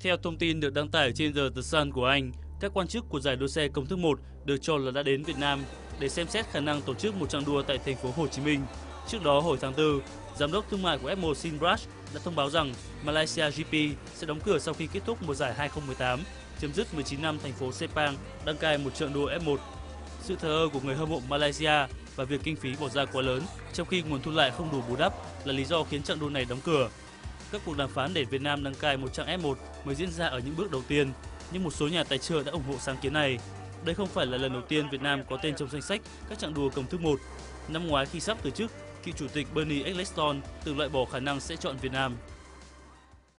Theo thông tin được đăng tải trên The, The Sun của Anh, các quan chức của giải đua xe công thức 1 được cho là đã đến Việt Nam để xem xét khả năng tổ chức một chặng đua tại thành phố Hồ Chí Minh. Trước đó hồi tháng 4, giám đốc thương mại của F1 Sinbras đã thông báo rằng Malaysia GP sẽ đóng cửa sau khi kết thúc mùa giải 2018, chấm dứt 19 năm thành phố Sepang đăng cai một trận đua F1. Sự thờ ơ của người hâm mộ Malaysia và việc kinh phí bỏ ra quá lớn trong khi nguồn thu lại không đủ bù đắp là lý do khiến trận đua này đóng cửa. Các cuộc đàm phán để Việt Nam đăng cai một chặng F1 mới diễn ra ở những bước đầu tiên, nhưng một số nhà tài trợ đã ủng hộ sáng kiến này. Đây không phải là lần đầu tiên Việt Nam có tên trong danh sách các trạng đua công thức 1. Năm ngoái khi sắp từ chức, cựu chủ tịch Bernie Ecclestone từng loại bỏ khả năng sẽ chọn Việt Nam